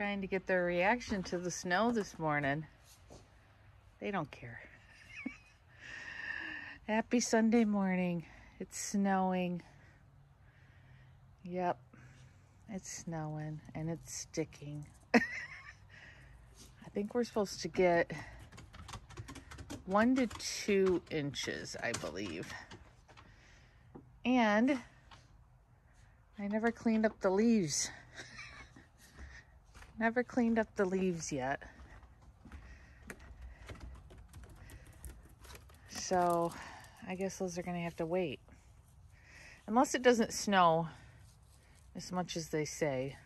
trying to get their reaction to the snow this morning. They don't care. Happy Sunday morning. It's snowing. Yep. It's snowing and it's sticking. I think we're supposed to get one to two inches, I believe. And I never cleaned up the leaves. Never cleaned up the leaves yet. So I guess those are going to have to wait. Unless it doesn't snow as much as they say.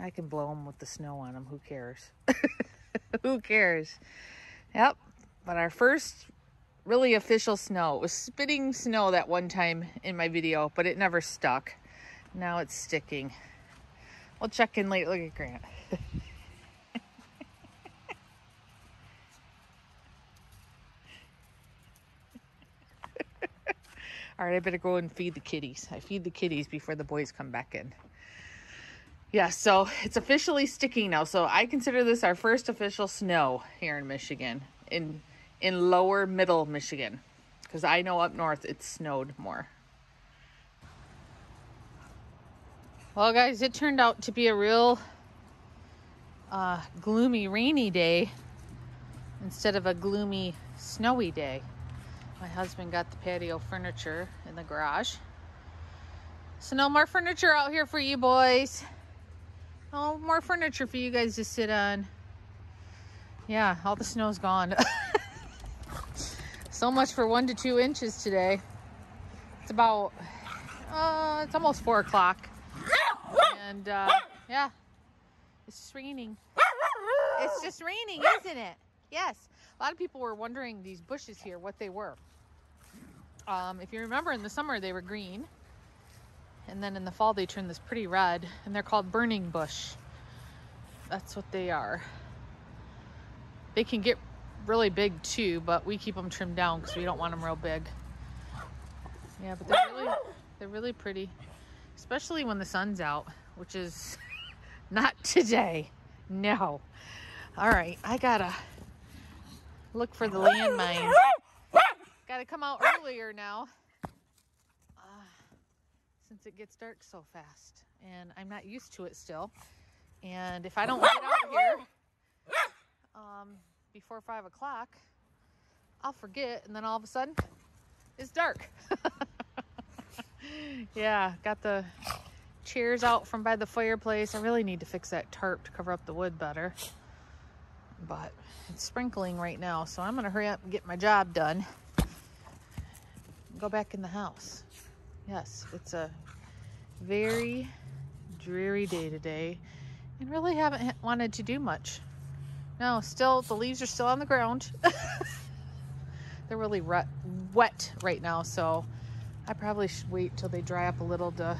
I can blow them with the snow on them. Who cares? Who cares? Yep. But our first really official snow. It was spitting snow that one time in my video, but it never stuck. Now it's sticking. We'll check in later. Look at Grant. All right, I better go and feed the kitties. I feed the kitties before the boys come back in. Yeah, so it's officially sticking now. So I consider this our first official snow here in Michigan, in in lower middle Michigan, because I know up north it snowed more. Well, guys, it turned out to be a real uh, gloomy, rainy day instead of a gloomy, snowy day. My husband got the patio furniture in the garage. So no more furniture out here for you boys. No more furniture for you guys to sit on. Yeah, all the snow's gone. so much for one to two inches today. It's about, uh, it's almost four o'clock. And uh, yeah, it's just raining. It's just raining, isn't it? Yes. A lot of people were wondering these bushes here, what they were. Um, if you remember in the summer, they were green. And then in the fall, they turn this pretty red. And they're called burning bush. That's what they are. They can get really big too, but we keep them trimmed down because we don't want them real big. Yeah, but they're really, they're really pretty. Especially when the sun's out, which is not today. No. All right, I gotta look for the landmine. Gotta come out earlier now. Uh, since it gets dark so fast. And I'm not used to it still. And if I don't get out here um, before 5 o'clock, I'll forget. And then all of a sudden, it's dark. yeah, got the chairs out from by the fireplace. I really need to fix that tarp to cover up the wood better. But it's sprinkling right now, so I'm going to hurry up and get my job done go back in the house. Yes, it's a very dreary day today and really haven't wanted to do much. No, still, the leaves are still on the ground. They're really wet right now, so I probably should wait till they dry up a little to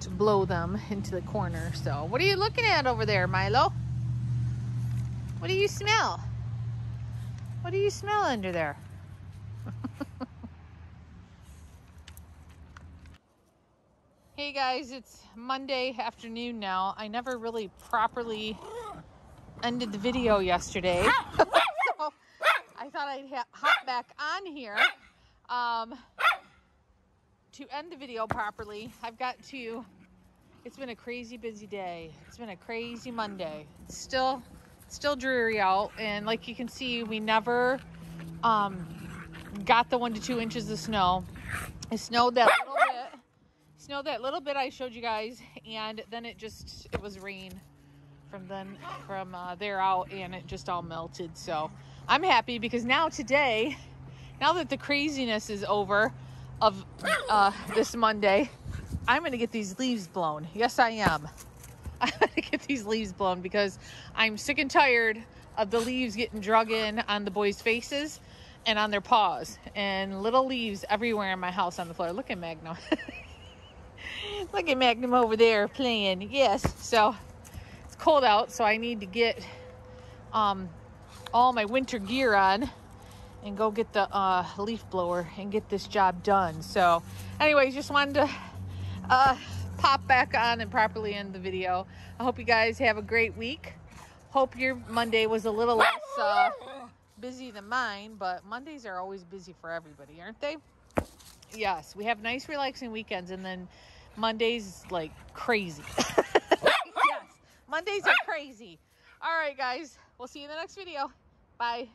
to blow them into the corner. So, what are you looking at over there, Milo? What do you smell? What do you smell under there? Hey guys, it's Monday afternoon now. I never really properly ended the video yesterday. so I thought I'd hop back on here um, to end the video properly. I've got to, it's been a crazy busy day. It's been a crazy Monday. It's still, still dreary out. And like you can see, we never um, got the one to two inches of snow. It snowed that little bit. snowed that little bit I showed you guys, and then it just it was rain from then from uh, there out, and it just all melted. So I'm happy because now today, now that the craziness is over of uh, this Monday, I'm gonna get these leaves blown. Yes, I am. I'm gonna get these leaves blown because I'm sick and tired of the leaves getting drug in on the boys' faces and on their paws and little leaves everywhere in my house on the floor. Look at Magnum. Look at Magnum over there playing. Yes, so it's cold out, so I need to get um, all my winter gear on and go get the uh, leaf blower and get this job done. So anyways, just wanted to uh, pop back on and properly end the video. I hope you guys have a great week. Hope your Monday was a little less uh, busy than mine, but Mondays are always busy for everybody, aren't they? Yes, we have nice, relaxing weekends, and then Mondays like crazy. yes, Mondays are crazy. All right, guys, we'll see you in the next video. Bye.